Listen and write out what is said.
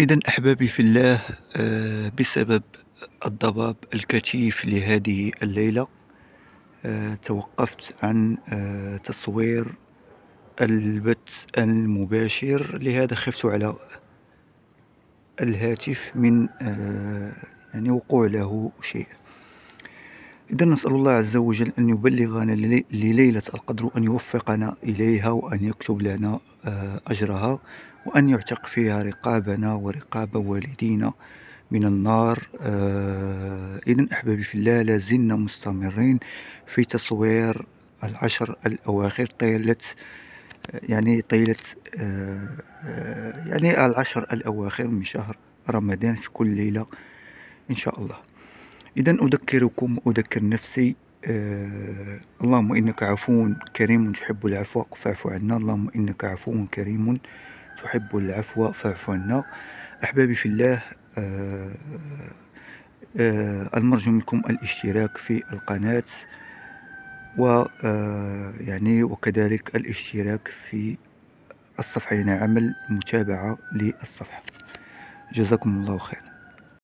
إذا أحبابي في الله آه، بسبب الضباب الكثيف لهذه الليلة آه، توقفت عن آه، تصوير البث المباشر. لهذا خفت على الهاتف من يعني وقوع له شيء. إذا نسأل الله عز وجل أن يبلغنا لليلة القدر وأن يوفقنا إليها وأن يكتب لنا أجرها وأن يعتق فيها رقابنا ورقاب والدينا من النار. آه إذن أحبابي في الله لازلنا مستمرين في تصوير العشر الأواخر طيلة يعني طيلة آه يعني العشر الأواخر من شهر رمضان في كل ليلة إن شاء الله. إذا أذكركم أذكر نفسي آه اللهم إنك عفو كريم تحب العفو فاعف عنا اللهم إنك عفو كريم تحب العفو فاعف عنا. أحبابي في الله آه آه المرجو منكم الاشتراك في القناة و آه، يعني وكذلك الاشتراك في الصفحة يعني عمل متابعة للصفحة. جزاكم الله خير